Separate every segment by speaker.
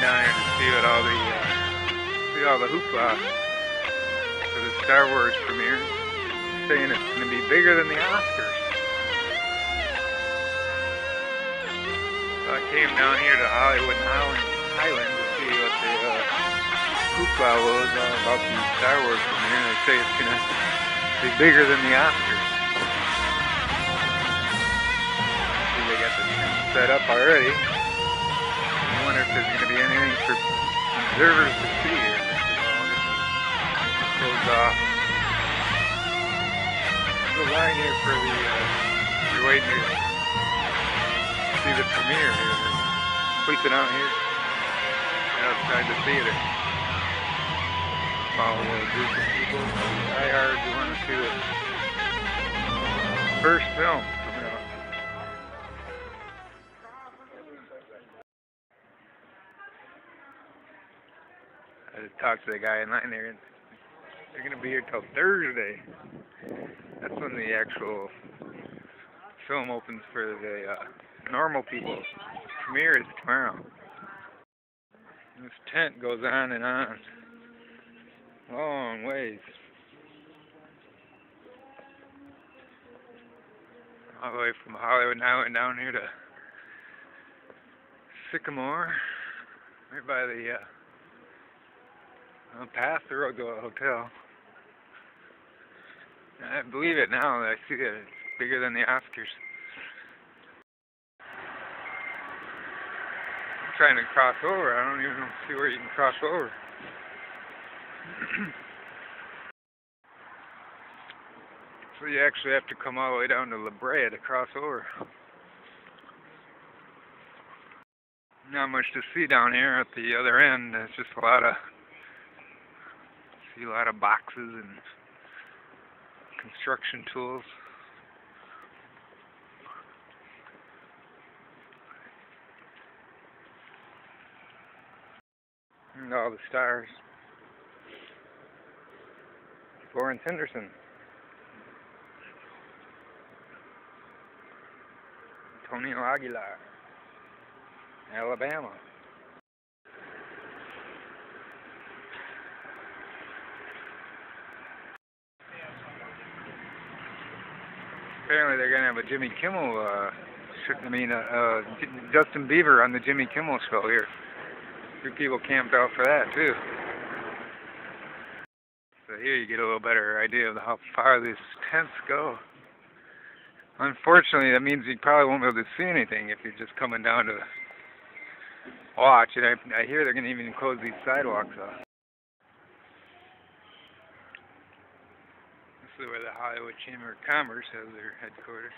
Speaker 1: down here to see what all the uh, see all the hoopla for the Star Wars premiere, saying it's going to be bigger than the Oscars. So I came down here to Hollywood and Highland, to see what the uh, hoopla was all about the Star Wars premiere. They say it's going to be bigger than the Oscars. See, they got the set up already. I if there's going to be anything for observers to see here. This closed off. A line here for the, uh, you're waiting to see the premiere here. Sleeping out here outside the theater. Follow a group of people, diehards who want to see the first film talked to the guy in line there, and they're going to be here till Thursday. That's when the actual film opens for the uh, normal people. Premiere is tomorrow. This tent goes on and on. Long ways. All the way from Hollywood now and down here to Sycamore, right by the uh, past the road to a hotel. I believe it now that I see that it's bigger than the Oscars. I'm trying to cross over. I don't even see where you can cross over. so you actually have to come all the way down to La Brea to cross over. Not much to see down here at the other end. It's just a lot of see a lot of boxes and construction tools. And all the stars. Lawrence Henderson. Antonio Aguilar. Alabama. Apparently they're gonna have a Jimmy Kimmel, uh, I mean, uh, uh, Justin Bieber on the Jimmy Kimmel show here. Few people camped out for that too. So here you get a little better idea of how far these tents go. Unfortunately, that means you probably won't be able to see anything if you're just coming down to watch. And I, I hear they're going to even close these sidewalks off. This where the Hollywood Chamber of Commerce has their headquarters.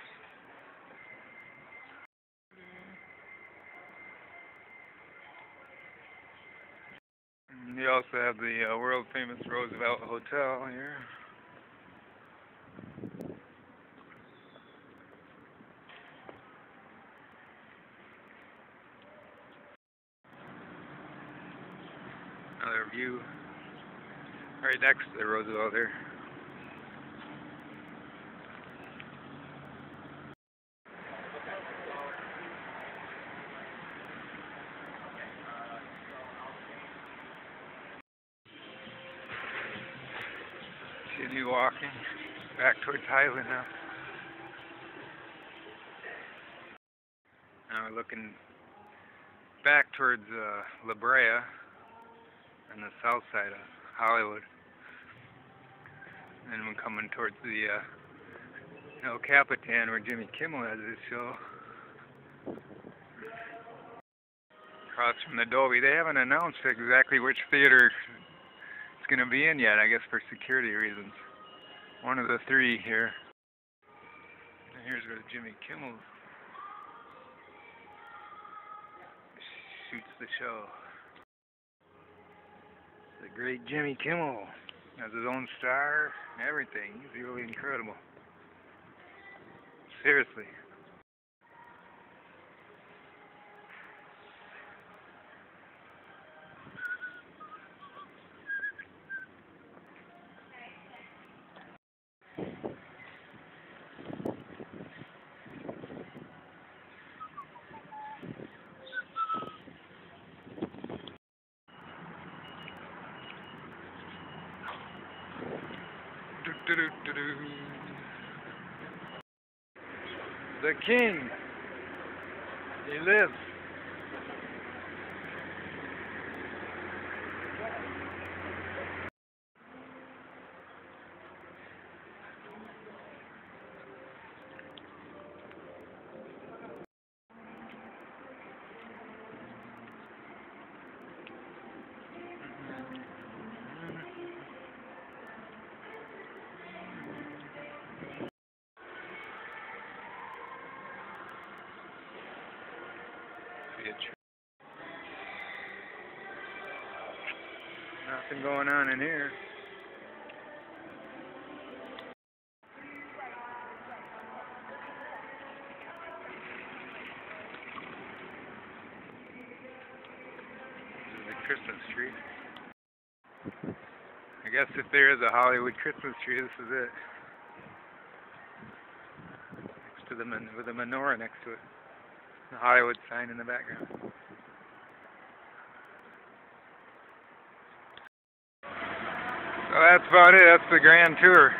Speaker 1: You also have the uh, world famous Roosevelt Hotel here. Another view right next to the Roosevelt there. Continue walking back towards Highland now. Now we're looking back towards uh, La Brea on the south side of Hollywood. And we're coming towards the uh, El Capitan where Jimmy Kimmel has his show. Across from the Dolby. They haven't announced exactly which theater going to be in yet, I guess for security reasons. One of the three here. And here's where Jimmy Kimmel shoots the show. The great Jimmy Kimmel has his own star and everything. He's really incredible. Seriously. Do-do-do-do. The king. He lives. Nothing going on in here. This is the Christmas tree. I guess if there is a Hollywood Christmas tree, this is it. Next to the with a menorah next to it. The Hollywood sign in the background. So that's about it. That's the grand tour.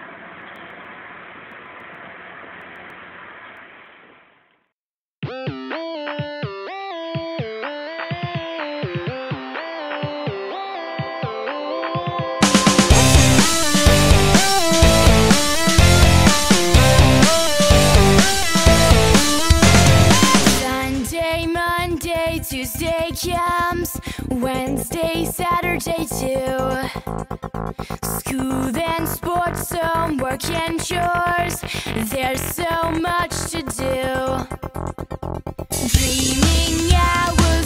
Speaker 2: Tuesday comes, Wednesday, Saturday too. School then sports, homework and chores. There's so much to do. Dreaming hours,